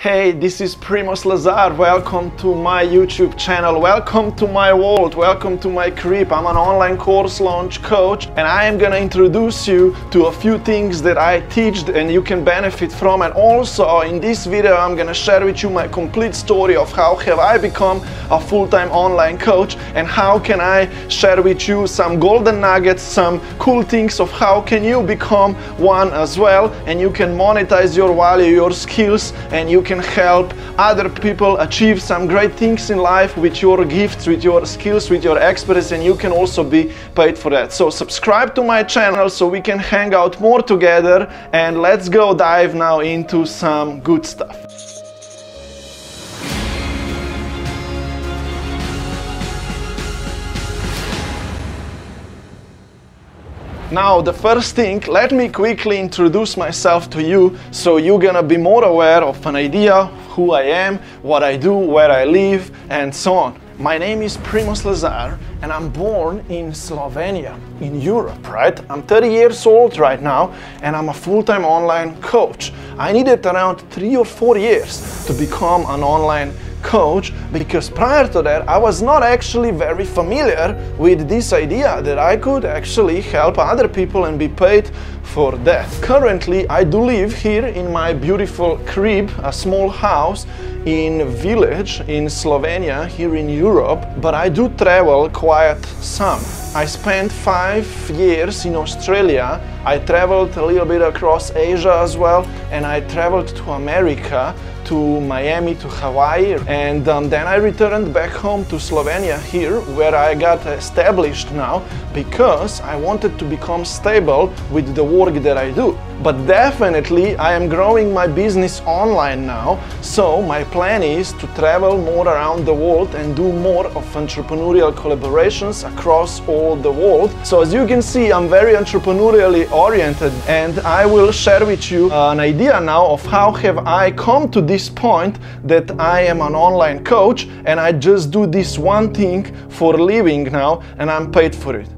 Hey, this is Primoz Lazar. Welcome to my YouTube channel. Welcome to my world. Welcome to my crib. I'm an online course launch coach and I am going to introduce you to a few things that I teach and you can benefit from. And also in this video, I'm going to share with you my complete story of how have I become a full-time online coach and how can I share with you some golden nuggets, some cool things of how can you become one as well and you can monetize your value, your skills and you can help other people achieve some great things in life with your gifts, with your skills, with your expertise, and you can also be paid for that. So subscribe to my channel so we can hang out more together and let's go dive now into some good stuff. Now, the first thing, let me quickly introduce myself to you so you're gonna be more aware of an idea who I am, what I do, where I live, and so on. My name is Primoz Lazar and I'm born in Slovenia, in Europe, right? I'm 30 years old right now and I'm a full-time online coach. I needed around three or four years to become an online coach because prior to that I was not actually very familiar with this idea that I could actually help other people and be paid for that. Currently I do live here in my beautiful crib, a small house in village in Slovenia here in Europe, but I do travel quite some. I spent five years in Australia. I traveled a little bit across Asia as well, and I traveled to America to Miami, to Hawaii, and um, then I returned back home to Slovenia here, where I got established now because I wanted to become stable with the work that I do. But definitely I am growing my business online now, so my plan is to travel more around the world and do more of entrepreneurial collaborations across all the world. So as you can see, I'm very entrepreneurially oriented and I will share with you an idea now of how have I come to this point that I am an online coach and I just do this one thing for living now and I'm paid for it.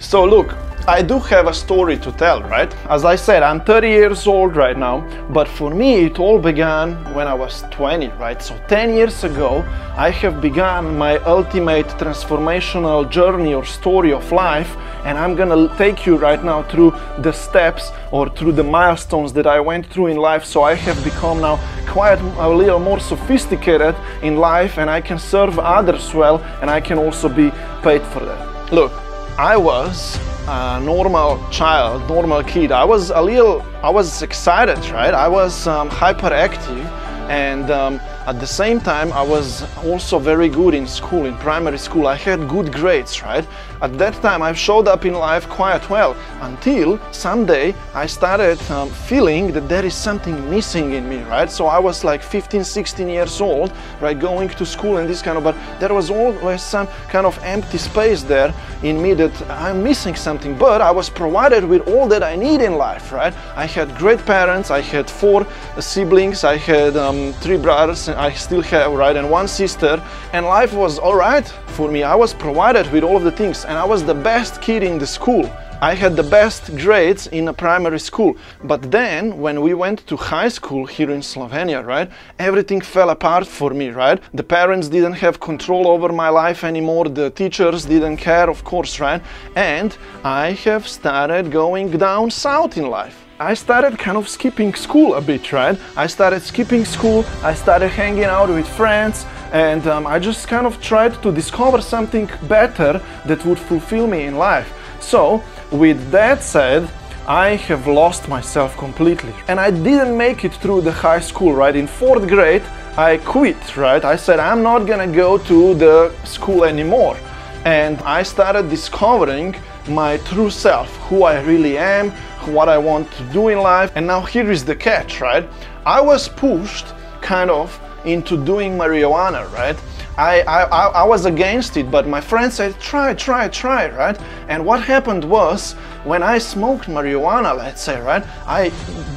So look, I do have a story to tell, right? As I said, I'm 30 years old right now, but for me it all began when I was 20, right? So 10 years ago, I have begun my ultimate transformational journey or story of life, and I'm gonna take you right now through the steps or through the milestones that I went through in life. So I have become now quite a little more sophisticated in life, and I can serve others well, and I can also be paid for that. Look, I was a normal child, normal kid. I was a little, I was excited, right? I was um, hyperactive and um, at the same time I was also very good in school, in primary school. I had good grades, right? At that time I showed up in life quite well until someday I started um, feeling that there is something missing in me, right? So I was like 15, 16 years old, right? Going to school and this kind of, but there was always some kind of empty space there in me that I'm missing something, but I was provided with all that I need in life, right? I had great parents, I had four siblings, I had um, three brothers, I still have, right, and one sister, and life was all right for me. I was provided with all of the things, and I was the best kid in the school. I had the best grades in a primary school. But then, when we went to high school here in Slovenia, right, everything fell apart for me, right? The parents didn't have control over my life anymore. The teachers didn't care, of course, right? And I have started going down south in life. I started kind of skipping school a bit, right? I started skipping school, I started hanging out with friends, and um, I just kind of tried to discover something better that would fulfill me in life. So, with that said, I have lost myself completely. And I didn't make it through the high school, right? In fourth grade, I quit, right? I said, I'm not gonna go to the school anymore. And I started discovering my true self, who I really am, what I want to do in life. And now here is the catch, right? I was pushed kind of into doing marijuana, right? I, I, I was against it, but my friend said, try, try, try, right? And what happened was, when I smoked marijuana, let's say, right, I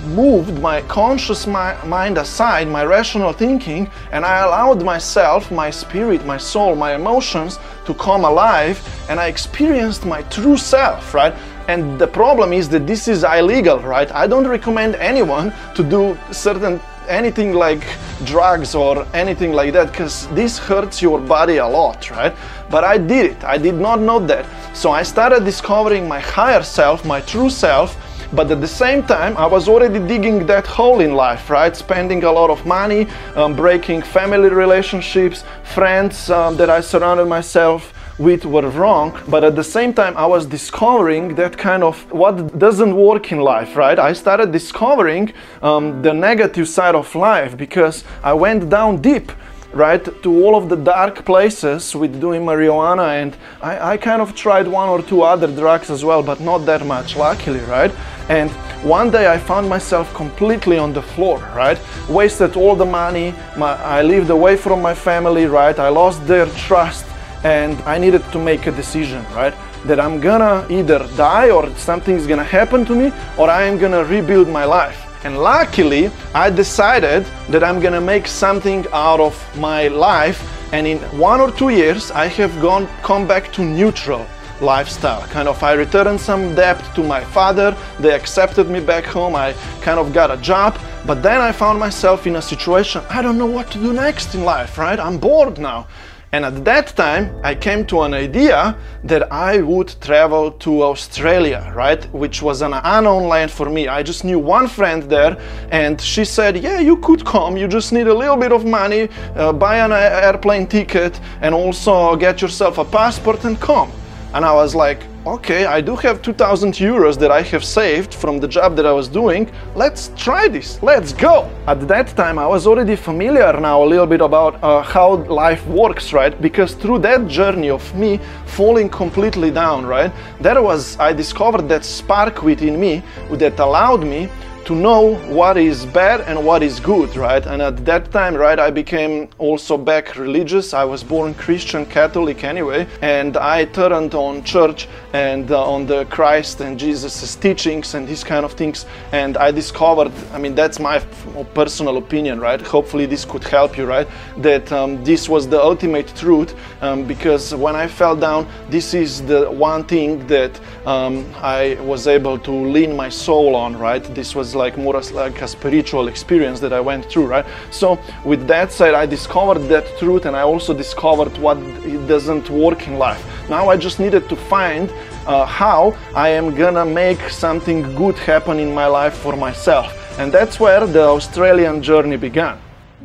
moved my conscious mi mind aside, my rational thinking, and I allowed myself, my spirit, my soul, my emotions to come alive, and I experienced my true self, right? And the problem is that this is illegal, right? I don't recommend anyone to do certain anything like drugs or anything like that because this hurts your body a lot, right? But I did it. I did not know that. So I started discovering my higher self, my true self, but at the same time i was already digging that hole in life right spending a lot of money um, breaking family relationships friends um, that i surrounded myself with were wrong but at the same time i was discovering that kind of what doesn't work in life right i started discovering um, the negative side of life because i went down deep right to all of the dark places with doing marijuana and I, I, kind of tried one or two other drugs as well but not that much luckily right and one day I found myself completely on the floor, right? Wasted all the money, my, I lived away from my family, right? I lost their trust and I needed to make a decision, right? That I'm gonna either die or something's gonna happen to me or I am gonna rebuild my life. And luckily, I decided that I'm gonna make something out of my life and in one or two years I have gone come back to neutral lifestyle. Kind of, I returned some debt to my father, they accepted me back home, I kind of got a job, but then I found myself in a situation, I don't know what to do next in life, right? I'm bored now. And at that time, I came to an idea that I would travel to Australia, right? Which was an unknown land for me. I just knew one friend there, and she said, Yeah, you could come. You just need a little bit of money, uh, buy an airplane ticket, and also get yourself a passport and come. And I was like, okay, I do have 2000 euros that I have saved from the job that I was doing. Let's try this. Let's go. At that time, I was already familiar now a little bit about uh, how life works, right? Because through that journey of me falling completely down, right? There was, I discovered that spark within me that allowed me to know what is bad and what is good, right? And at that time, right, I became also back religious. I was born Christian Catholic anyway, and I turned on church and uh, on the Christ and Jesus' teachings and these kind of things. And I discovered, I mean, that's my personal opinion, right? Hopefully, this could help you, right? That um, this was the ultimate truth um, because when I fell down, this is the one thing that um, I was able to lean my soul on, right? This was like more as like a spiritual experience that I went through, right? So with that said, I discovered that truth and I also discovered what it doesn't work in life. Now I just needed to find uh, how I am gonna make something good happen in my life for myself. And that's where the Australian journey began.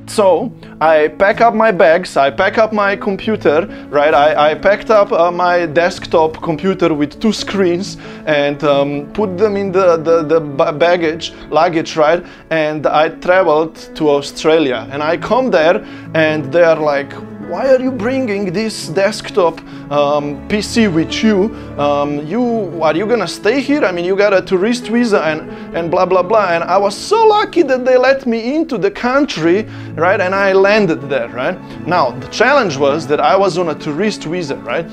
So I pack up my bags, I pack up my computer, right? I, I packed up uh, my desktop computer with two screens and um, put them in the, the, the baggage, luggage, right? And I traveled to Australia and I come there and they're like, why are you bringing this desktop um, PC with you? Um, you are you gonna stay here? I mean, you got a tourist visa and and blah blah blah. And I was so lucky that they let me into the country, right? And I landed there, right? Now the challenge was that I was on a tourist visa, right?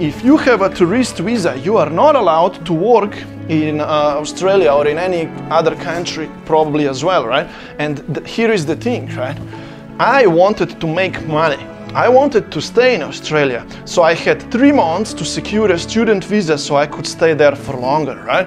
If you have a tourist visa, you are not allowed to work in uh, Australia or in any other country, probably as well, right? And here is the thing, right? I wanted to make money. I wanted to stay in Australia, so I had three months to secure a student visa so I could stay there for longer, right?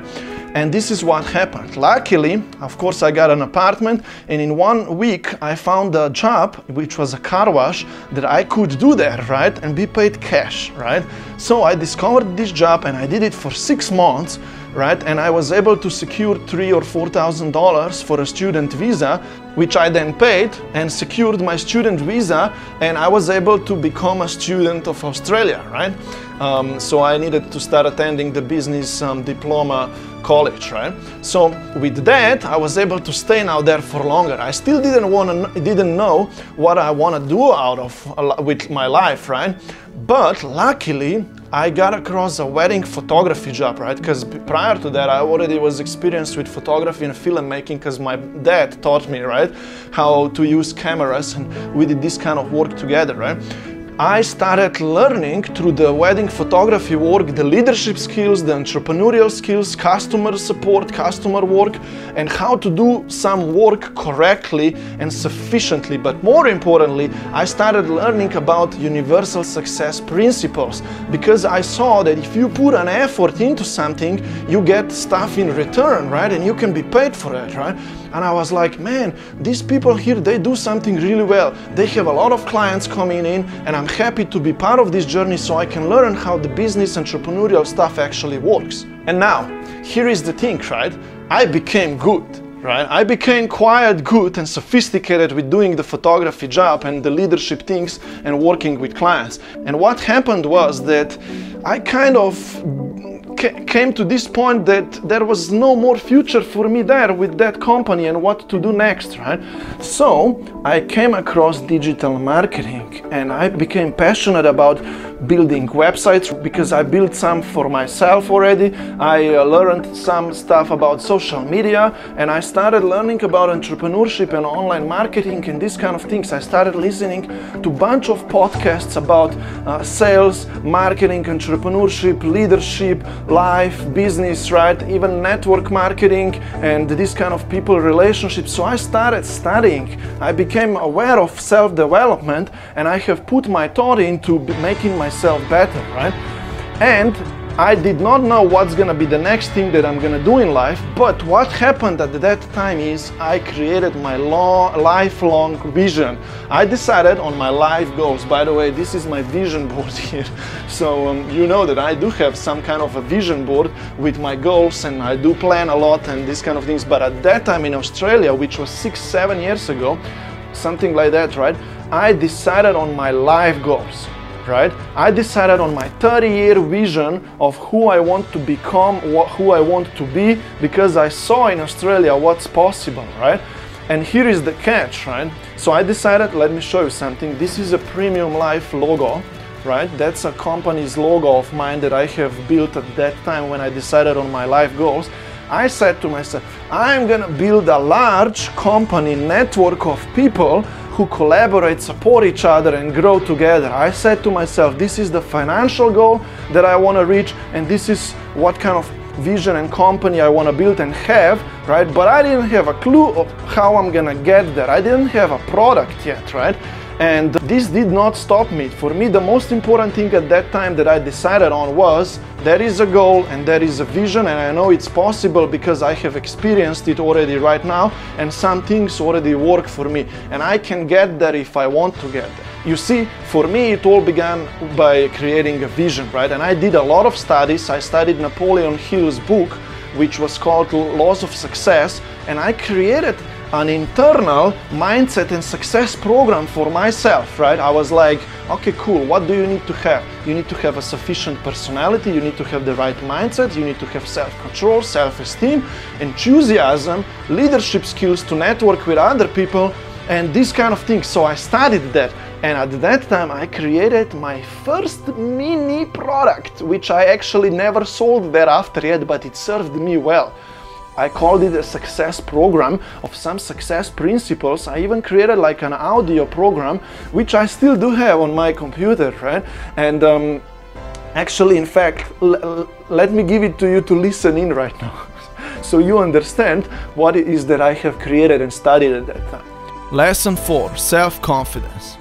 And this is what happened. Luckily, of course, I got an apartment, and in one week, I found a job, which was a car wash, that I could do there, right? And be paid cash, right? So I discovered this job and I did it for six months right? And I was able to secure three or four thousand dollars for a student visa, which I then paid and secured my student visa, and I was able to become a student of Australia, right? Um, so I needed to start attending the business um, diploma college, right? So with that, I was able to stay now there for longer. I still didn't want to, didn't know what I want to do out of with my life, right? But luckily, I got across a wedding photography job, right? Because prior to that, I already was experienced with photography and filmmaking because my dad taught me, right, how to use cameras, and we did this kind of work together, right? I started learning through the wedding photography work the leadership skills, the entrepreneurial skills, customer support, customer work, and how to do some work correctly and sufficiently. But more importantly, I started learning about universal success principles because I saw that if you put an effort into something, you get stuff in return, right? And you can be paid for it, right? And I was like, man, these people here, they do something really well. They have a lot of clients coming in, and I'm happy to be part of this journey so I can learn how the business entrepreneurial stuff actually works. And now, here is the thing, right? I became good right? I became quite good and sophisticated with doing the photography job and the leadership things and working with clients. And what happened was that I kind of came to this point that there was no more future for me there with that company and what to do next, right? So I came across digital marketing and I became passionate about building websites because I built some for myself already. I uh, learned some stuff about social media and I started learning about entrepreneurship and online marketing and these kind of things. I started listening to a bunch of podcasts about uh, sales, marketing, entrepreneurship, leadership, life, business, right? Even network marketing and this kind of people relationships. So I started studying. I became aware of self-development and I have put my thought into making myself better, right? And I did not know what's gonna be the next thing that I'm gonna do in life, but what happened at that time is I created my long, lifelong vision. I decided on my life goals. By the way, this is my vision board here. So um, you know that I do have some kind of a vision board with my goals and I do plan a lot and these kind of things. But at that time in Australia, which was six, seven years ago, something like that, right? I decided on my life goals right? I decided on my 30 year vision of who I want to become, who I want to be, because I saw in Australia what's possible, right? And here is the catch, right? So I decided, let me show you something. This is a Premium Life logo, right? That's a company's logo of mine that I have built at that time when I decided on my life goals. I said to myself, I'm gonna build a large company network of people who collaborate, support each other, and grow together. I said to myself, this is the financial goal that I want to reach, and this is what kind of vision and company I want to build and have, right? But I didn't have a clue of how I'm gonna get there. I didn't have a product yet, right? And this did not stop me. For me, the most important thing at that time that I decided on was there is a goal and there is a vision, and I know it's possible because I have experienced it already right now, and some things already work for me, and I can get there if I want to get there. You see, for me, it all began by creating a vision, right? And I did a lot of studies. I studied Napoleon Hill's book, which was called Laws of Success, and I created an internal mindset and success program for myself, right? I was like, okay, cool, what do you need to have? You need to have a sufficient personality, you need to have the right mindset, you need to have self control, self esteem, enthusiasm, leadership skills to network with other people, and these kind of things. So I studied that. And at that time, I created my first mini product, which I actually never sold thereafter yet, but it served me well. I called it a success program of some success principles. I even created like an audio program, which I still do have on my computer, right? And um, actually, in fact, let me give it to you to listen in right now. so you understand what it is that I have created and studied at that time. Lesson 4 Self Confidence.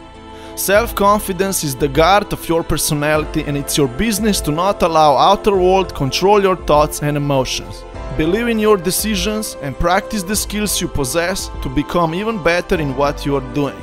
Self confidence is the guard of your personality, and it's your business to not allow outer world control your thoughts and emotions. Believe in your decisions and practice the skills you possess to become even better in what you are doing.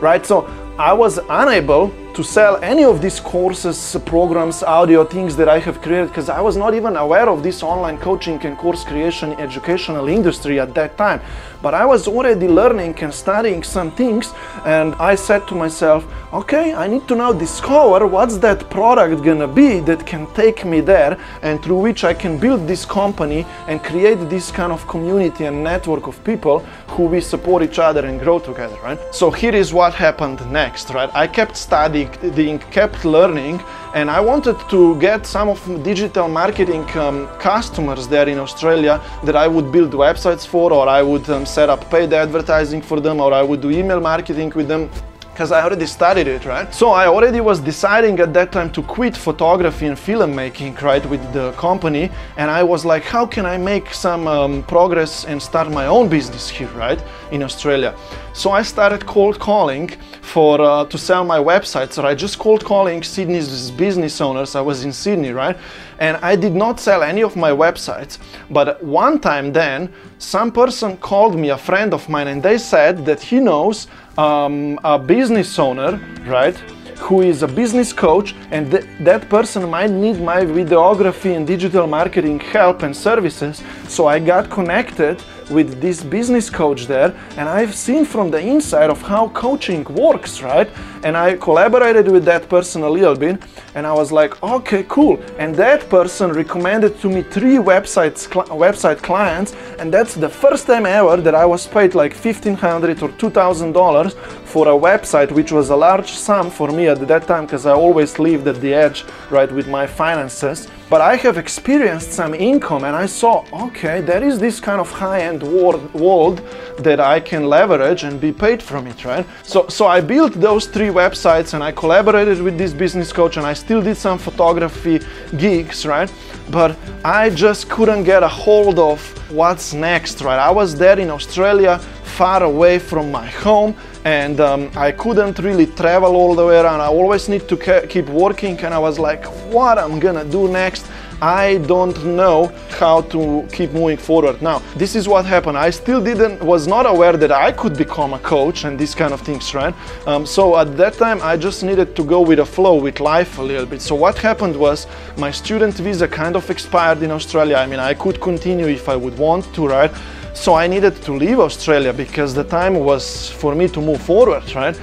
Right, so I was unable to sell any of these courses, uh, programs, audio things that I have created because I was not even aware of this online coaching and course creation educational industry at that time. But I was already learning and studying some things, and I said to myself, okay, I need to now discover what's that product gonna be that can take me there and through which I can build this company and create this kind of community and network of people who we support each other and grow together, right? So here is what happened next, right? I kept studying studying, kept learning, and I wanted to get some of digital marketing um, customers there in Australia that I would build websites for, or I would um, set up paid advertising for them, or I would do email marketing with them because I already studied it, right? So I already was deciding at that time to quit photography and filmmaking, right, with the company. And I was like, how can I make some um, progress and start my own business here, right, in Australia? So I started cold calling for uh, to sell my websites, I just cold calling Sydney's business owners. I was in Sydney, right? And I did not sell any of my websites. But one time then, some person called me, a friend of mine, and they said that he knows um, a business owner, right? who is a business coach and th- that person might need my videography and digital marketing help and services so i got connected with this business coach there and I've seen from the inside of how coaching works, right? And I collaborated with that person a little bit and I was like, okay, cool. And that person recommended to me three websites, cl- website clients and that's the first time ever that I was paid like 1,500 or $2,000 for a website, which was a large sum for me at that time because I always lived at the edge, right, with my finances. But I have experienced some income and I saw, okay, there is this kind of high-end world that I can leverage and be paid from it, right? So, so I built those three websites and I collaborated with this business coach and I still did some photography gigs, right? But I just couldn't get a hold of what's next, right? I was there in Australia, far away from my home, and um, I couldn't really travel all the way around. I always need to keep working, and I was like, what I'm gonna do next? I don't know how to keep moving forward. Now, this is what happened. I still didn't, was not aware that I could become a coach and these kind of things, right? Um, so at that time, I just needed to go with the flow, with life a little bit. So what happened was my student visa kind of expired in Australia. I mean, I could continue if I would want to, right? So I needed to leave Australia because the time was for me to move forward, right?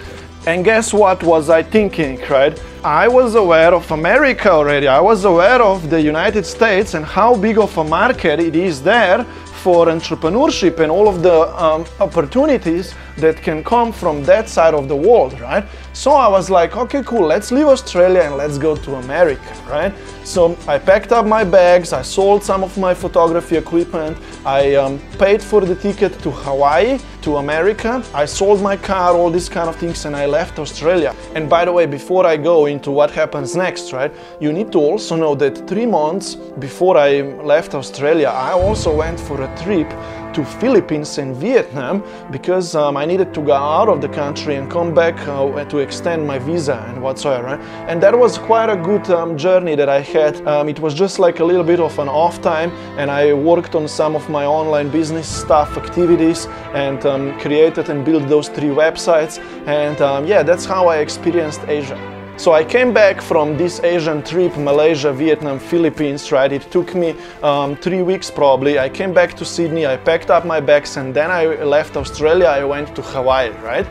And guess what was I thinking, right? I was aware of America already. I was aware of the United States and how big of a market it is there for entrepreneurship and all of the um, opportunities that can come from that side of the world, right? So I was like, okay, cool, let's leave Australia and let's go to America, right? So I packed up my bags, I sold some of my photography equipment, I um, paid for the ticket to Hawaii, to America, I sold my car, all these kind of things, and I left Australia. And by the way, before I go into what happens next, right, you need to also know that three months before I left Australia, I also went for a trip to Philippines and Vietnam because um, I needed to go out of the country and come back uh, to extend my visa and whatsoever. And that was quite a good um, journey that I had. Um, it was just like a little bit of an off time, and I worked on some of my online business stuff, activities, and um, created and built those three websites. And um, yeah, that's how I experienced Asia. So I came back from this Asian trip, Malaysia, Vietnam, Philippines, right? It took me um, three weeks probably. I came back to Sydney, I packed up my bags, and then I left Australia. I went to Hawaii, right?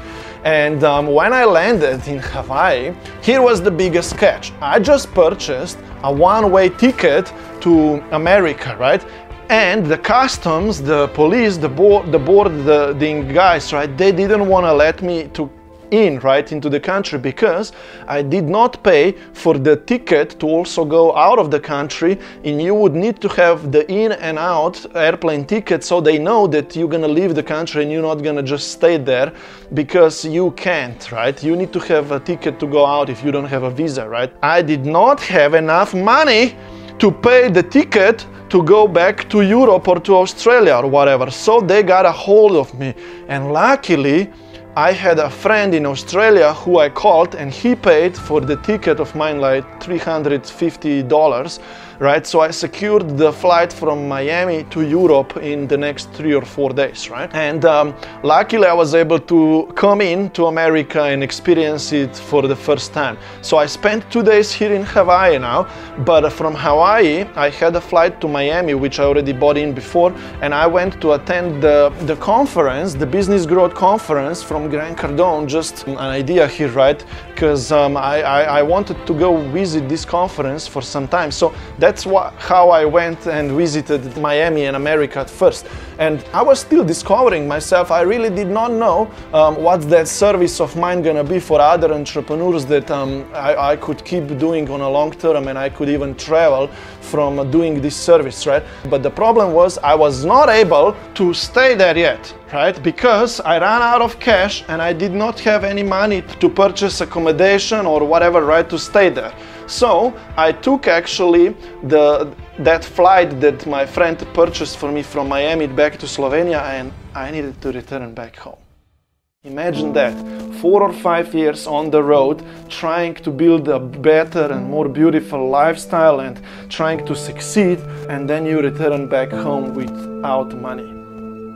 And um, when I landed in Hawaii, here was the biggest catch. I just purchased a one way ticket to America, right? and the customs, the police, the board, the board, the, the guys, right? They didn't want to let me to in right into the country because I did not pay for the ticket to also go out of the country and you would need to have the in and out airplane ticket so they know that you're gonna leave the country and you're not gonna just stay there because you can't right you need to have a ticket to go out if you don't have a visa right I did not have enough money to pay the ticket to go back to Europe or to Australia or whatever. So they got a hold of me. And luckily, I had a friend in Australia who I called and he paid for the ticket of mine like $350 right? So I secured the flight from Miami to Europe in the next three or four days, right? And um, luckily I was able to come in to America and experience it for the first time. So I spent two days here in Hawaii now, but from Hawaii I had a flight to Miami, which I already bought in before, and I went to attend the, the conference, the Business Growth Conference from Grant Cardone, just an idea here, right? Because um, I, I, I wanted to go visit this conference for some time. So that's what, how I went and visited Miami and America at first. And I was still discovering myself. I really did not know um, what's that service of mine gonna be for other entrepreneurs that um, I, I, could keep doing on a long term and I could even travel from doing this service, right? But the problem was I was not able to stay there yet right? Because I ran out of cash and I did not have any money to purchase accommodation or whatever, right, to stay there. So I took actually the that flight that my friend purchased for me from Miami back to Slovenia and I needed to return back home. Imagine that four or five years on the road trying to build a better and more beautiful lifestyle and trying to succeed, and then you return back home without money.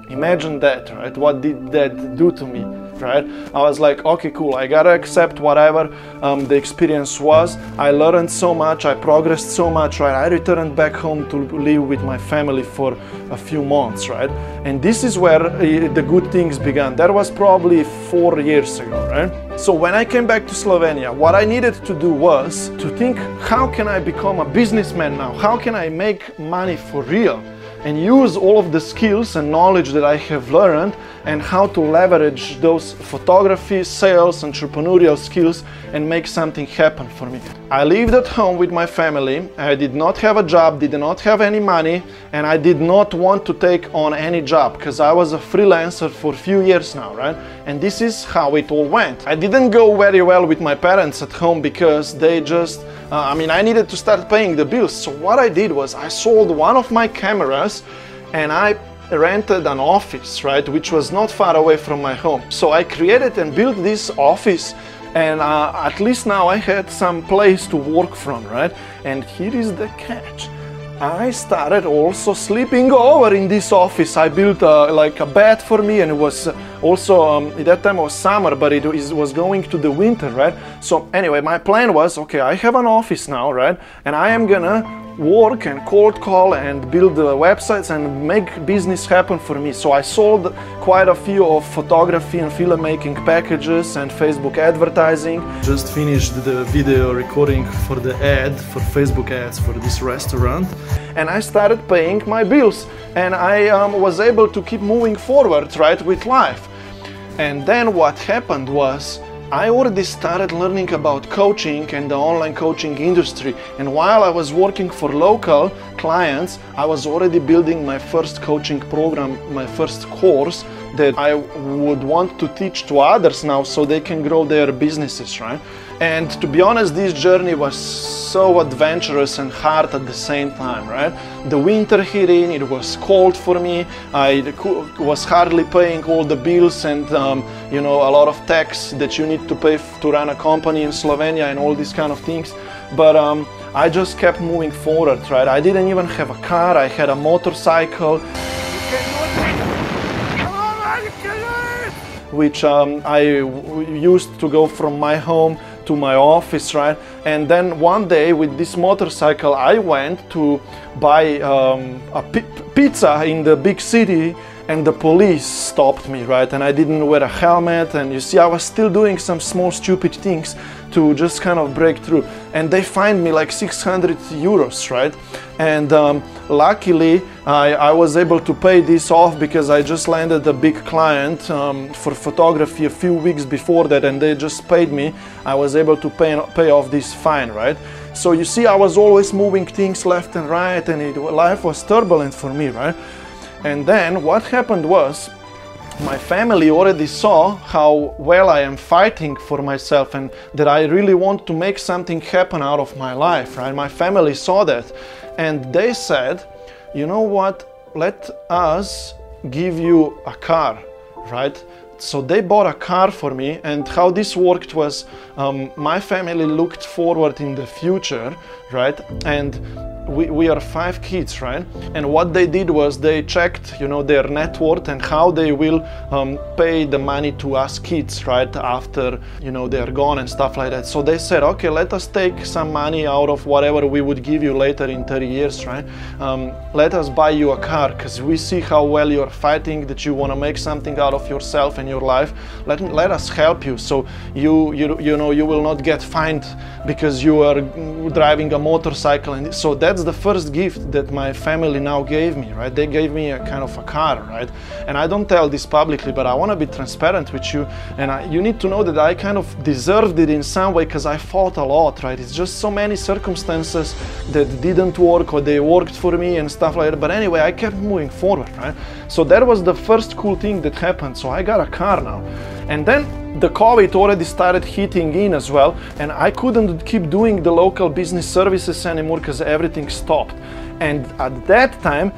Imagine that, right? What did that do to me? right? I was like, okay, cool, I gotta accept whatever um, the experience was. I learned so much, I progressed so much, right? I returned back home to live with my family for a few months, right? And this is where uh, the good things began. That was probably four years ago, right? So when I came back to Slovenia, what I needed to do was to think, how can I become a businessman now? How can I make money for real? And use all of the skills and knowledge that I have learned and how to leverage those photography, sales, entrepreneurial skills and make something happen for me. I lived at home with my family. I did not have a job, did not have any money, and I did not want to take on any job because I was a freelancer for a few years now, right? And this is how it all went. I didn't go very well with my parents at home because they just uh, I mean, I needed to start paying the bills. So what I did was I sold one of my cameras and I rented an office, right, which was not far away from my home. So I created and built this office and uh, at least now I had some place to work from, right? And here is the catch. I started also sleeping over in this office. I built uh, like a bed for me, and it was uh, also um, at that time was summer, but it was going to the winter, right? So anyway, my plan was okay. I have an office now, right? And I am gonna work and cold call and build websites and make business happen for me. So I sold quite a few of photography and filmmaking packages and Facebook advertising. Just finished the video recording for the ad for Facebook ads for this restaurant and I started paying my bills and I um, was able to keep moving forward right with life. And then what happened was I already started learning about coaching and the online coaching industry. And while I was working for local clients, I was already building my first coaching program, my first course that I would want to teach to others now so they can grow their businesses, right? And to be honest, this journey was so adventurous and hard at the same time, right? The winter hit in, it was cold for me, I was hardly paying all the bills and, um, you know, a lot of tax that you need to pay to run a company in Slovenia and all these kind of things. But um, I just kept moving forward, right? I didn't even have a car, I had a motorcycle. Which um, I used to go from my home to my office, right? And then one day with this motorcycle, I went to buy um, a pizza in the big city and the police stopped me, right? And I didn't wear a helmet. And you see, I was still doing some small stupid things to just kind of break through. And they fined me like 600 euros, right? And um, luckily, I, I, was able to pay this off because I just landed a big client um, for photography a few weeks before that, and they just paid me. I was able to pay, pay off this fine, right? So you see, I was always moving things left and right, and it, life was turbulent for me, right? And then what happened was my family already saw how well I am fighting for myself and that I really want to make something happen out of my life, right? My family saw that and they said, you know what, let us give you a car, right? So they bought a car for me, and how this worked was um, my family looked forward in the future, right? And we, we are five kids, right? And what they did was they checked, you know, their net worth and how they will um, pay the money to us kids, right? After, you know, they're gone and stuff like that. So they said, okay, let us take some money out of whatever we would give you later in 30 years, right? Um, let us buy you a car because we see how well you're fighting, that you want to make something out of yourself and your life. Let, let us help you. So you, you, you know, you will not get fined because you are driving a motorcycle. And so that that's the first gift that my family now gave me, right? They gave me a kind of a car, right? And I don't tell this publicly, but I want to be transparent with you. And I, you need to know that I kind of deserved it in some way because I fought a lot, right? It's just so many circumstances that didn't work or they worked for me and stuff like that. But anyway, I kept moving forward, right? So that was the first cool thing that happened. So I got a car now. And then the COVID already started hitting in as well, and I couldn't keep doing the local business services anymore because everything stopped. And at that time,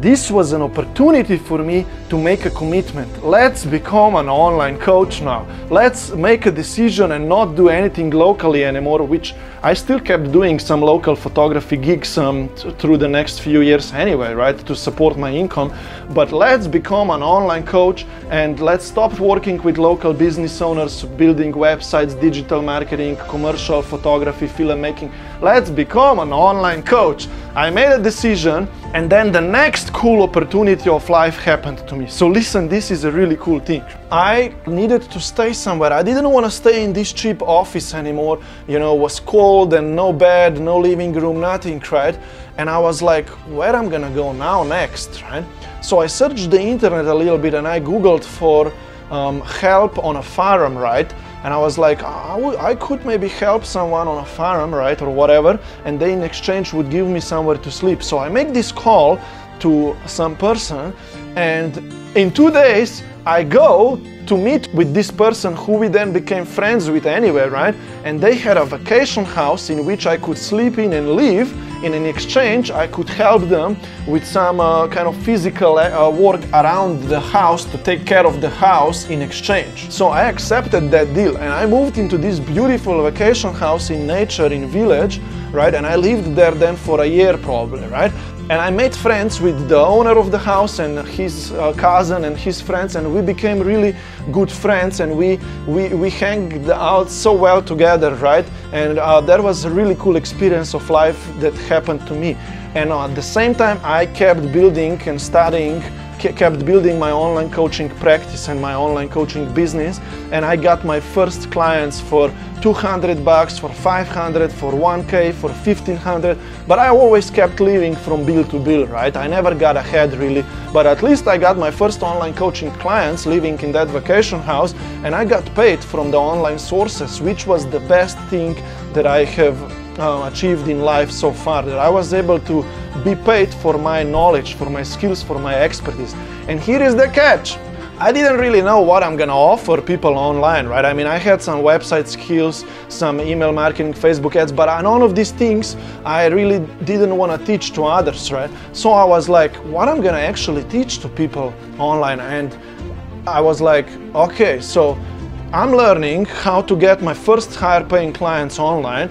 this was an opportunity for me to make a commitment. Let's become an online coach now. Let's make a decision and not do anything locally anymore, which I still kept doing some local photography gigs um, through the next few years anyway, right, to support my income. But let's become an online coach and let's stop working with local business owners, building websites, digital marketing, commercial photography, filmmaking. Let's become an online coach. I made a decision and then the next cool opportunity of life happened to me. So listen, this is a really cool thing. I needed to stay somewhere. I didn't want to stay in this cheap office anymore. You know, was cold and no bed, no living room, nothing, right? And I was like, where am I gonna go now next, right? So I searched the internet a little bit and I googled for um, help on a farm, right? And I was like, I, could maybe help someone on a farm, right, or whatever, and they in exchange would give me somewhere to sleep. So I make this call to some person, and in two days I go to meet with this person who we then became friends with anyway, right? And they had a vacation house in which I could sleep in and live. And in exchange, I could help them with some uh, kind of physical uh, work around the house to take care of the house in exchange. So I accepted that deal and I moved into this beautiful vacation house in nature in village, right? And I lived there then for a year probably, right? And I made friends with the owner of the house and his uh, cousin and his friends and we became really good friends and we we, we hanged out so well together right? And uh, that was a really cool experience of life that happened to me. And uh, at the same time I kept building and studying kept building my online coaching practice and my online coaching business and I got my first clients for 200 bucks, for 500, for 1k, for 1500 but I always kept living from bill to bill, right? I never got ahead really but at least I got my first online coaching clients living in that vacation house and I got paid from the online sources which was the best thing that I have uh, achieved in life so far that I was able to be paid for my knowledge, for my skills, for my expertise. And here is the catch. I didn't really know what I'm gonna offer people online, right? I mean, I had some website skills, some email marketing, Facebook ads, but none of these things I really didn't want to teach to others, right? So I was like, what I'm gonna actually teach to people online? And I was like, okay, so I'm learning how to get my first higher paying clients online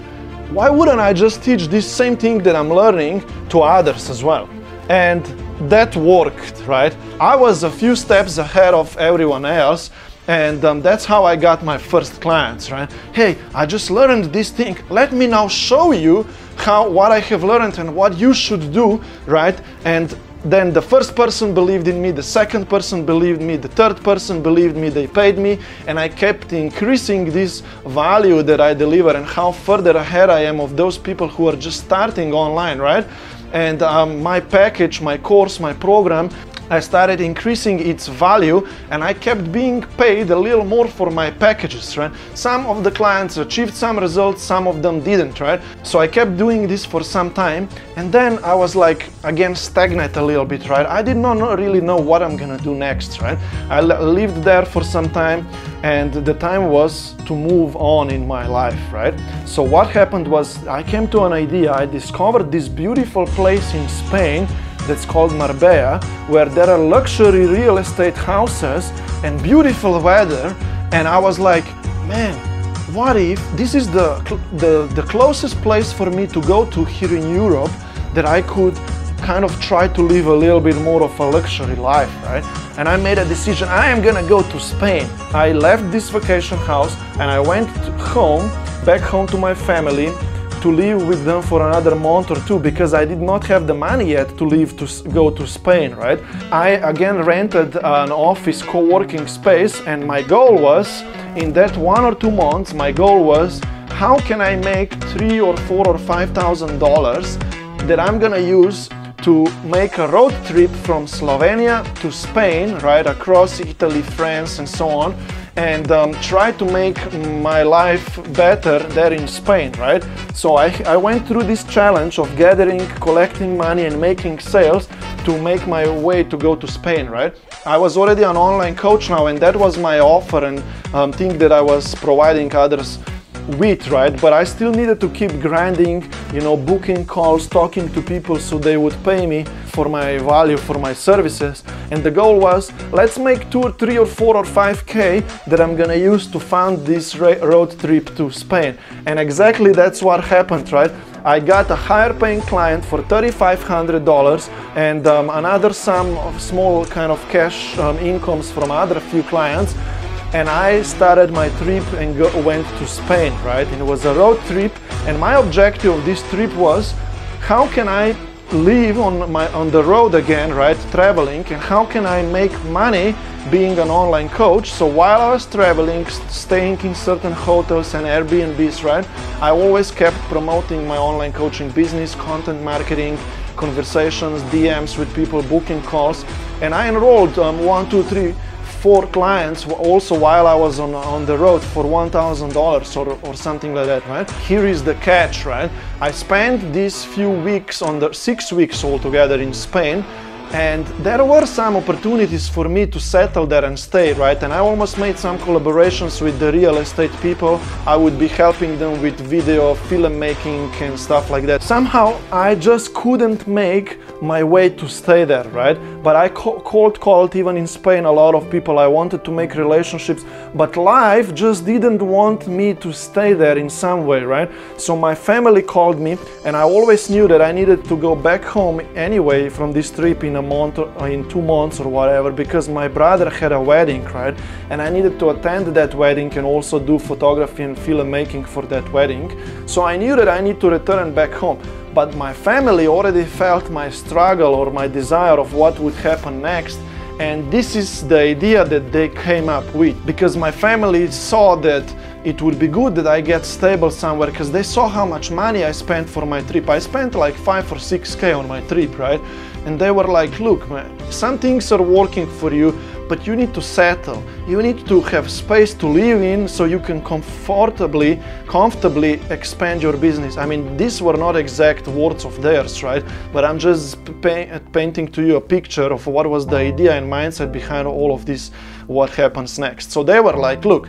why wouldn't I just teach this same thing that I'm learning to others as well? And that worked, right? I was a few steps ahead of everyone else and um, that's how I got my first clients, right? Hey, I just learned this thing. Let me now show you how what I have learned and what you should do, right? And then the first person believed in me, the second person believed me, the third person believed me, they paid me, and I kept increasing this value that I deliver and how further ahead I am of those people who are just starting online, right? And um, my package, my course, my program I started increasing its value and I kept being paid a little more for my packages, right? Some of the clients achieved some results, some of them didn't, right? So I kept doing this for some time and then I was like, again, stagnant a little bit, right? I did not really know what I'm gonna do next, right? I lived there for some time and the time was to move on in my life, right? So what happened was I came to an idea, I discovered this beautiful place in Spain that's called Marbella, where there are luxury real estate houses and beautiful weather. And I was like, man, what if this is the, the, the closest place for me to go to here in Europe that I could kind of try to live a little bit more of a luxury life, right? And I made a decision, I am gonna go to Spain. I left this vacation house and I went home, back home to my family to live with them for another month or two because I did not have the money yet to leave to go to Spain, right? I again rented an office co-working space and my goal was in that one or two months, my goal was how can I make three or four or five thousand dollars that I'm gonna use to make a road trip from Slovenia to Spain, right, across Italy, France, and so on, and um, try to make my life better there in Spain, right? So I, I went through this challenge of gathering, collecting money and making sales to make my way to go to Spain, right? I was already an online coach now and that was my offer and um, thing that I was providing others with, right? But I still needed to keep grinding, you know, booking calls, talking to people so they would pay me for my value, for my services. And the goal was, let's make two or three or four or five K that I'm gonna use to fund this road trip to Spain. And exactly that's what happened, right? I got a higher paying client for $3,500 and um, another sum of small kind of cash um, incomes from other few clients. And I started my trip and go, went to Spain, right? And it was a road trip. And my objective of this trip was how can I live on my on the road again, right? Traveling, and how can I make money being an online coach. So while I was traveling, staying in certain hotels and Airbnbs, right, I always kept promoting my online coaching business, content marketing, conversations, DMs with people, booking calls, and I enrolled um, one, two, three, four clients also while I was on, on the road for $1,000 or, or something like that, right? Here is the catch, right? I spent these few weeks on the six weeks altogether in Spain and there were some opportunities for me to settle there and stay, right? And I almost made some collaborations with the real estate people. I would be helping them with video, filmmaking, and stuff like that. Somehow I just couldn't make my way to stay there, right? But I cold called even in Spain a lot of people. I wanted to make relationships, but life just didn't want me to stay there in some way, right? So my family called me, and I always knew that I needed to go back home anyway from this trip in a month or uh, in two months or whatever because my brother had a wedding right and i needed to attend that wedding and also do photography and filmmaking for that wedding so i knew that i need to return back home but my family already felt my struggle or my desire of what would happen next and this is the idea that they came up with because my family saw that it would be good that I get stable somewhere because they saw how much money I spent for my trip. I spent like 5 or 6k on my trip, right? And they were like, look, man, some things are working for you, but you need to settle. You need to have space to live in so you can comfortably, comfortably expand your business. I mean, these were not exact words of theirs, right? But I'm just uh, painting to you a picture of what was the idea and mindset behind all of this, what happens next. So they were like, look,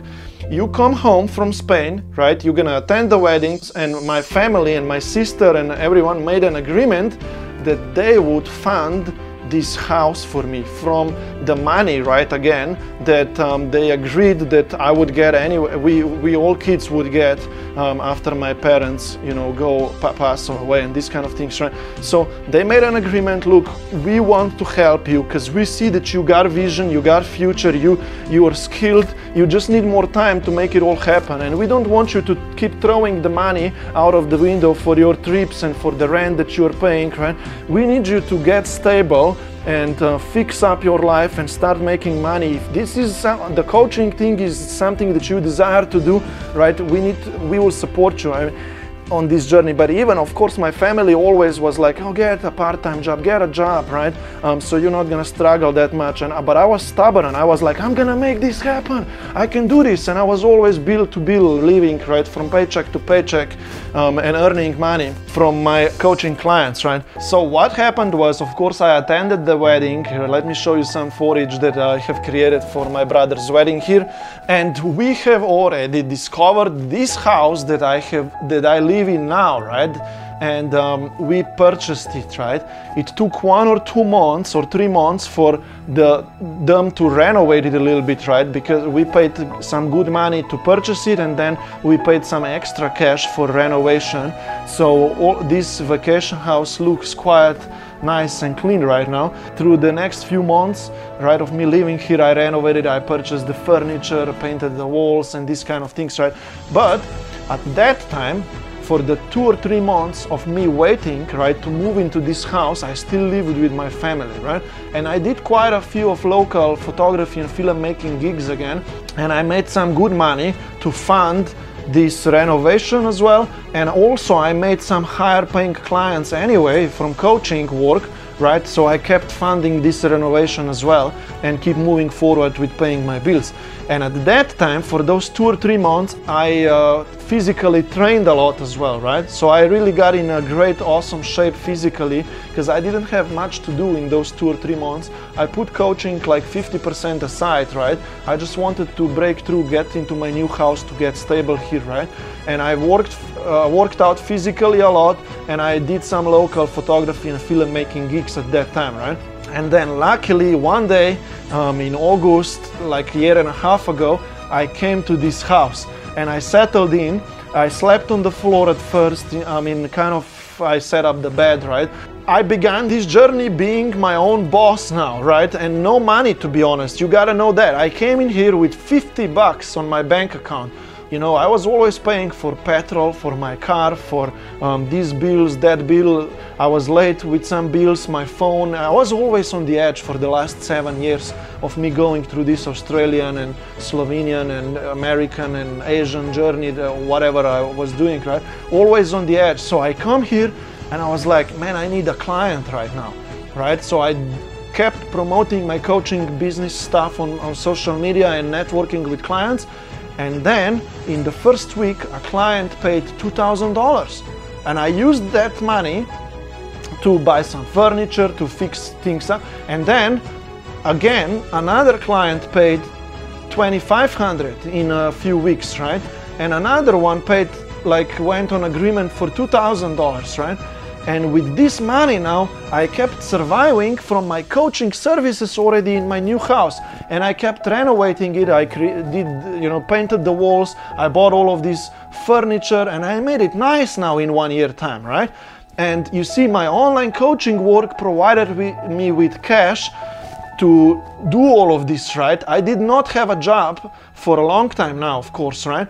you come home from Spain, right? You're gonna attend the weddings, and my family and my sister and everyone made an agreement that they would fund this house for me from the money right again that um, they agreed that I would get anyway we we all kids would get um, after my parents you know go pass away and these kind of things right? So they made an agreement look we want to help you because we see that you got vision you got future you you are skilled you just need more time to make it all happen. And we don't want you to keep throwing the money out of the window for your trips and for the rent that you're paying right? We need you to get stable and uh, fix up your life and start making money. If this is some, the coaching thing is something that you desire to do, right? We need, we will support you. I mean, on this journey. But even, of course, my family always was like, "Oh, get a part-time job, get a job, right? Um, so you're not gonna struggle that much." And but I was stubborn, and I was like, "I'm gonna make this happen. I can do this." And I was always bill to bill, living right from paycheck to paycheck, um, and earning money from my coaching clients, right? So what happened was, of course, I attended the wedding. Here, let me show you some footage that I have created for my brother's wedding here, and we have already discovered this house that I have that I live live in now, right? And um, we purchased it, right? It took one or two months or three months for the them to renovate it a little bit, right? Because we paid some good money to purchase it, and then we paid some extra cash for renovation. So all, this vacation house looks quite nice and clean right now. Through the next few months, right, of me living here, I renovated, I purchased the furniture, painted the walls, and these kind of things, right? But at that time, for the two or three months of me waiting, right, to move into this house, I still lived with my family, right? And I did quite a few of local photography and filmmaking gigs again, and I made some good money to fund this renovation as well. And also I made some higher paying clients anyway from coaching work right? So I kept funding this renovation as well and keep moving forward with paying my bills. And at that time, for those two or three months, I uh, physically trained a lot as well, right? So I really got in a great, awesome shape physically because I didn't have much to do in those two or three months. I put coaching like 50% aside, right? I just wanted to break through, get into my new house to get stable here, right? And I worked, uh, worked out physically a lot and I did some local photography and filmmaking gigs at that time, right? And then luckily one day um, in August, like a year and a half ago, I came to this house and I settled in. I slept on the floor at first. I mean, kind of, I set up the bed, right? I began this journey being my own boss now, right? And no money, to be honest. You gotta know that. I came in here with 50 bucks on my bank account. You know, I was always paying for petrol, for my car, for um, these bills, that bill. I was late with some bills, my phone. I was always on the edge for the last seven years of me going through this Australian and Slovenian and American and Asian journey, whatever I was doing, right? Always on the edge. So I come here and I was like, man, I need a client right now, right? So I kept promoting my coaching business stuff on, on social media and networking with clients and then in the first week, a client paid $2,000. And I used that money to buy some furniture, to fix things up. And then again, another client paid 2500 in a few weeks, right? And another one paid like went on agreement for $2,000, right? And with this money now, I kept surviving from my coaching services already in my new house. And I kept renovating it. I did, you know, painted the walls. I bought all of this furniture and I made it nice now in one year time, right? And you see, my online coaching work provided me with cash to do all of this, right? I did not have a job for a long time now, of course, right?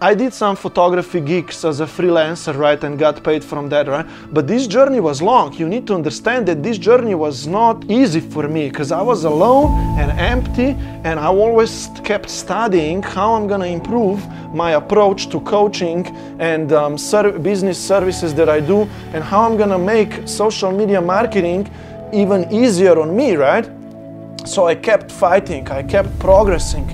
I did some photography gigs as a freelancer, right, and got paid from that, right? But this journey was long. You need to understand that this journey was not easy for me because I was alone and empty, and I always kept studying how I'm gonna improve my approach to coaching and um, ser- business services that I do, and how I'm gonna make social media marketing even easier on me, right? So I kept fighting, I kept progressing,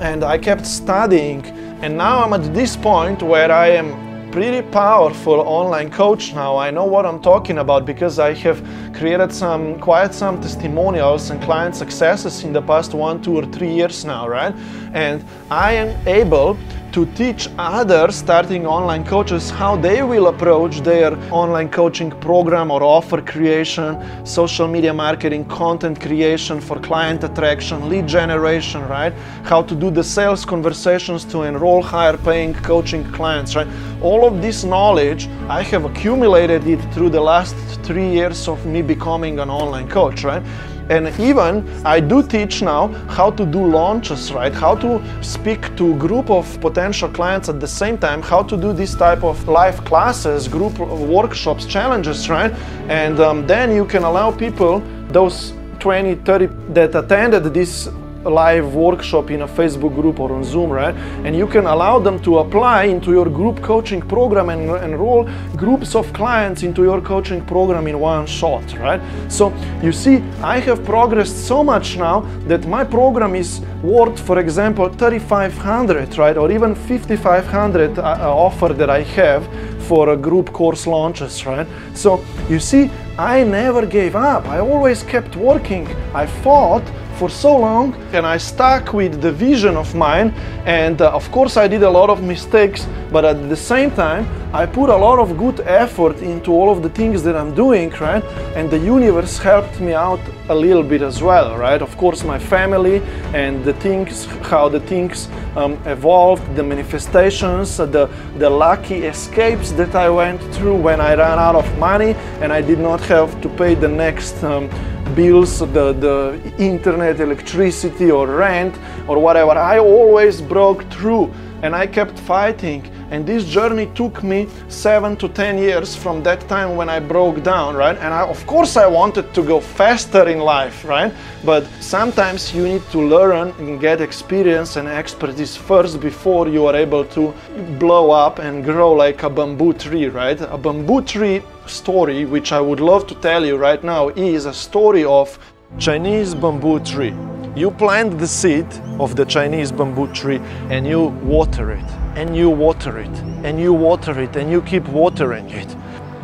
and I kept studying and now I'm at this point where I am pretty powerful online coach now. I know what I'm talking about because I have created some quite some testimonials and client successes in the past one, two, or three years now, right? And I am able to teach other starting online coaches how they will approach their online coaching program or offer creation, social media marketing, content creation for client attraction, lead generation, right? How to do the sales conversations to enroll higher paying coaching clients, right? All of this knowledge, I have accumulated it through the last three years of me becoming an online coach, right? And even I do teach now how to do launches, right? How to speak to group of potential clients at the same time, how to do this type of live classes, group workshops, challenges, right? And um, then you can allow people, those 20, 30 that attended this live workshop in a Facebook group or on Zoom, right? And you can allow them to apply into your group coaching program and enroll groups of clients into your coaching program in one shot, right? So you see, I have progressed so much now that my program is worth, for example, 3,500, right? Or even 5,500 uh, uh, offer that I have for a group course launches, right? So you see, I never gave up. I always kept working. I fought for so long and I stuck with the vision of mine and uh, of course I did a lot of mistakes but at the same time I put a lot of good effort into all of the things that I'm doing right? And the universe helped me out a little bit as well right? Of course my family and the things how the things um, evolved the manifestations the the lucky escapes that I went through when I ran out of money and I did not have to pay the next um, bills, the, the internet, electricity, or rent, or whatever. I always broke through and I kept fighting. And this journey took me seven to 10 years from that time when I broke down, right? And I, of course, I wanted to go faster in life, right? But sometimes you need to learn and get experience and expertise first before you are able to blow up and grow like a bamboo tree, right? A bamboo tree story, which I would love to tell you right now, is a story of Chinese bamboo tree. You plant the seed of the Chinese bamboo tree and you water it and you water it and you water it and you keep watering it.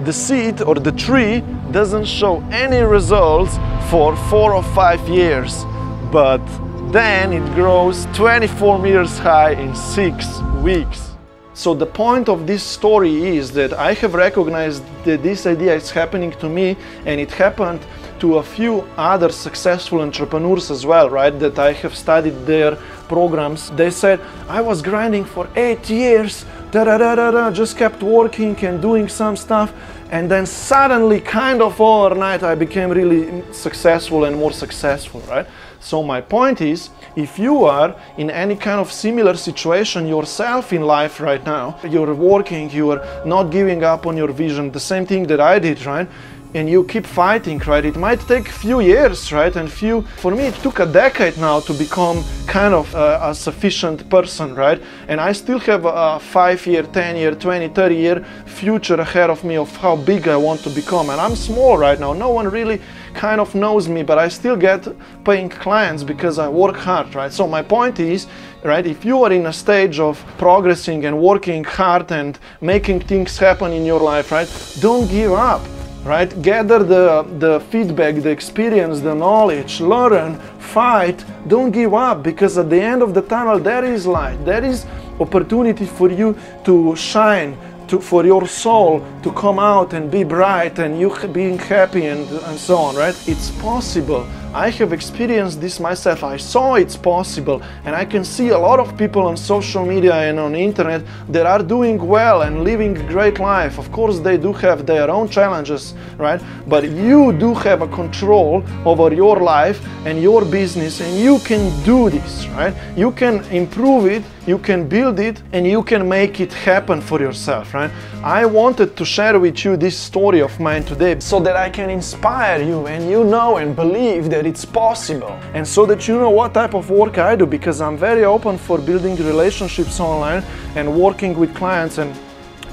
The seed or the tree doesn't show any results for four or five years, but then it grows 24 meters high in six weeks. So the point of this story is that I have recognized that this idea is happening to me and it happened to a few other successful entrepreneurs as well, right? That I have studied their programs. They said, I was grinding for eight years, da da da da da, just kept working and doing some stuff. And then suddenly, kind of overnight, I became really successful and more successful, right? So, my point is if you are in any kind of similar situation yourself in life right now, you're working, you're not giving up on your vision, the same thing that I did, right? and you keep fighting, right? It might take few years, right? And few, for me, it took a decade now to become kind of a, a sufficient person, right? And I still have a, five year, 10 year, 20, 30 year future ahead of me of how big I want to become. And I'm small right now. No one really kind of knows me, but I still get paying clients because I work hard, right? So my point is, right, if you are in a stage of progressing and working hard and making things happen in your life, right, don't give up right? Gather the, the feedback, the experience, the knowledge, learn, fight, don't give up because at the end of the tunnel there is light, there is opportunity for you to shine, to, for your soul to come out and be bright and you being happy and, and so on, right? It's possible. I have experienced this myself. I saw it's possible, and I can see a lot of people on social media and on internet that are doing well and living a great life. Of course, they do have their own challenges, right? But you do have a control over your life and your business, and you can do this, right? You can improve it, you can build it, and you can make it happen for yourself, right? I wanted to share with you this story of mine today so that I can inspire you and you know and believe that it's possible. And so that you know what type of work I do because I'm very open for building relationships online and working with clients and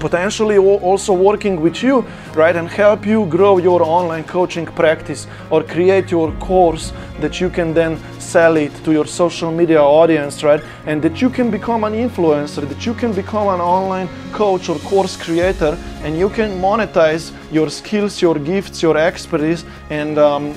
potentially also working with you, right, and help you grow your online coaching practice or create your course that you can then sell it to your social media audience, right, and that you can become an influencer, that you can become an online coach or course creator, and you can monetize your skills, your gifts, your expertise, and um,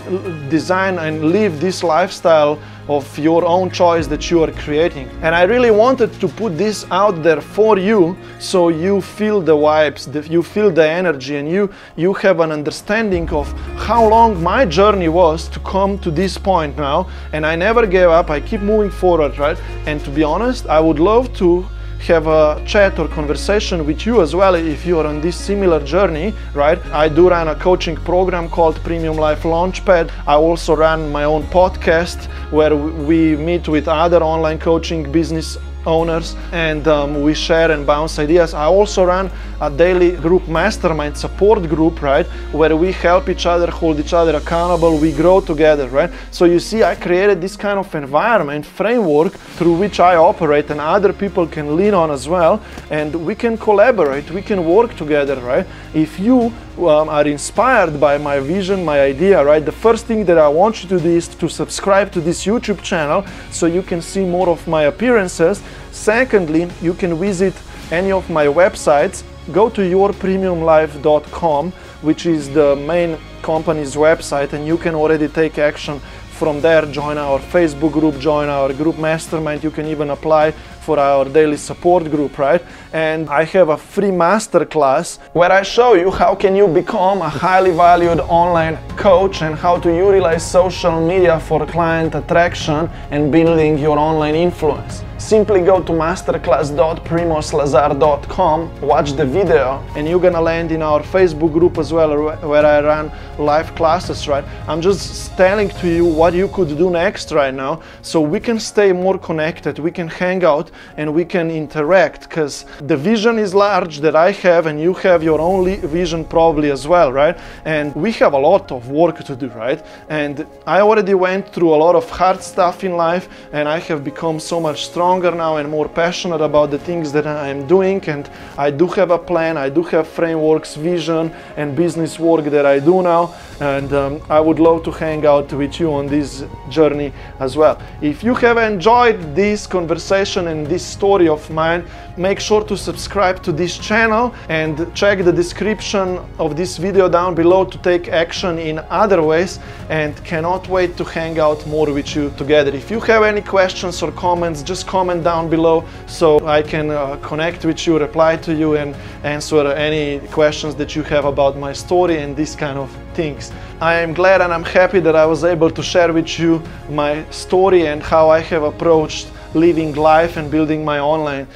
design and live this lifestyle of your own choice that you are creating. And I really wanted to put this out there for you so you feel the vibes, you feel the energy, and you, you have an understanding of how long my journey was to come to this point now. And I never gave up, I keep moving forward, right? And to be honest, I would love to have a chat or conversation with you as well if you are on this similar journey, right? I do run a coaching program called Premium Life Launchpad. I also run my own podcast where we meet with other online coaching business owners and um, we share and bounce ideas. I also run a daily group mastermind support group, right, where we help each other, hold each other accountable, we grow together, right? So you see, I created this kind of environment, framework through which I operate and other people can lean on as well, and we can collaborate, we can work together, right? If you um, are inspired by my vision, my idea, right? The first thing that I want you to do is to subscribe to this YouTube channel so you can see more of my appearances. Secondly, you can visit any of my websites go to yourpremiumlife.com, which is the main company's website, and you can already take action from there. Join our Facebook group, join our group mastermind. You can even apply for our daily support group, right? And I have a free masterclass where I show you how can you become a highly valued online coach and how to utilize social media for client attraction and building your online influence simply go to masterclass.primozlazar.com, watch the video, and you're gonna land in our Facebook group as well, where I run live classes, right? I'm just telling to you what you could do next right now so we can stay more connected, we can hang out, and we can interact because the vision is large that I have, and you have your own vision probably as well, right? And we have a lot of work to do, right? And I already went through a lot of hard stuff in life, and I have become so much stronger stronger now and more passionate about the things that I am doing. And I do have a plan, I do have frameworks, vision, and business work that I do now. And um, I would love to hang out with you on this journey as well. If you have enjoyed this conversation and this story of mine, make sure to subscribe to this channel and check the description of this video down below to take action in other ways and cannot wait to hang out more with you together. If you have any questions or comments, just comment comment down below so I can uh, connect with you, reply to you, and answer any questions that you have about my story and these kind of things. I am glad and I'm happy that I was able to share with you my story and how I have approached living life and building my online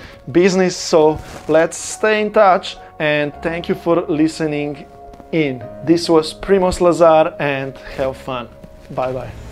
business. So let's stay in touch and thank you for listening in. This was Primoz Lazar and have fun. Bye bye.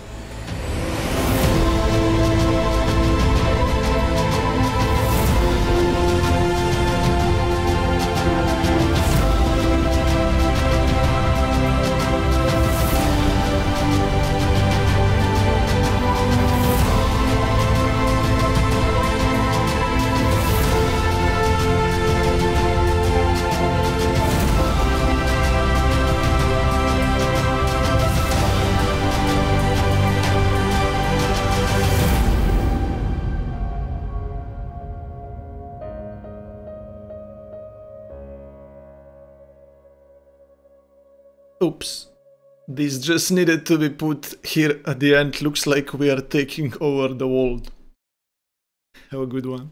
Oops. This just needed to be put here at the end. Looks like we are taking over the world. Have a good one.